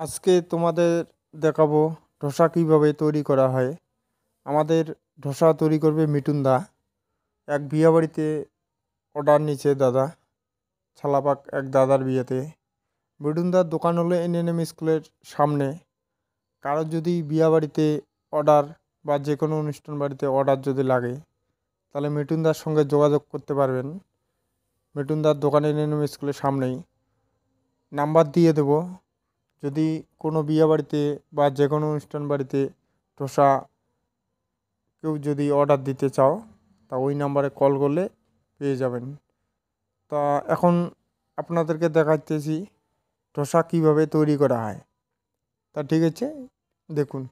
আজকে তোমাদের দেখাবো ধোসা কীভাবে তৈরি করা হয়। আমাদের ধোসা তৈরি করবে মিটুনদা এক বিয়েবাড়িতে অর্ডার নিচ্ছে দাদা। ছালাপাক এক দাদার বিয়েতে। মিটুনদার দোকান হলো এন এন এম স্কুলের সামনে। কারোর যদি বিয়েবাড়িতে অর্ডার বা যে কোনো অনুষ্ঠান বাড়িতে অর্ডার যদি লাগে, তাহলে মিটুনদার সঙ্গে যোগাযোগ করতে পারবেন। মিটুনদার দোকান এন এন এম স্কুলের সামনেই। নাম্বার দিয়ে দেবো। যদি কোনো বিয়ে বাড়িতে বা যে কোনো অনুষ্ঠান বাড়িতে ধোসা কেউ যদি অর্ডার দিতে চাও, তা ওই নাম্বারে কল করলে পেয়ে যাবেন। তা এখন আপনাদেরকে দেখাচ্ছি ধোসা কীভাবে তৈরি করা হয়। তা ঠিক আছে, দেখুন।